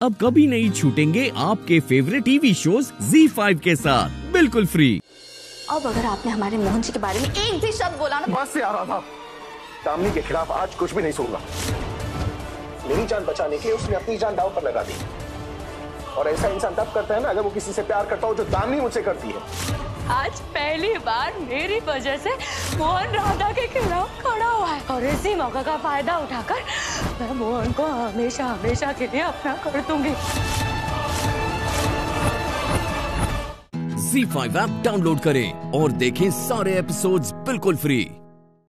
अब कभी नहीं छूटेंगे आपके फेवरेट टीवी शोज़ Z5 के साथ। बिल्कुल फ्री अब अगर आपने हमारे मोहन जी के बारे में एक भी शब्द बोला ना बस से आ रहा था। दामनी के खिलाफ आज कुछ भी नहीं सुनूँगा। मेरी जान बचाने के लिए उसने अपनी जान दाव पर लगा दी। और ऐसा इंसान तब करता है ना अगर वो किसी से प्यार करता हो जो दामनी मुझसे करती है। आज पहली बार मेरी वजह से मोहन राधा के खिलाफ और इसी मौका का फ़ायदा उठाकर मैं मोहन को हमेशा हमेशा के लिए अपना कर दूँगी। Z5 ऐप डाउनलोड करें और देखें सारे एपिसोड्स बिल्कुल फ्री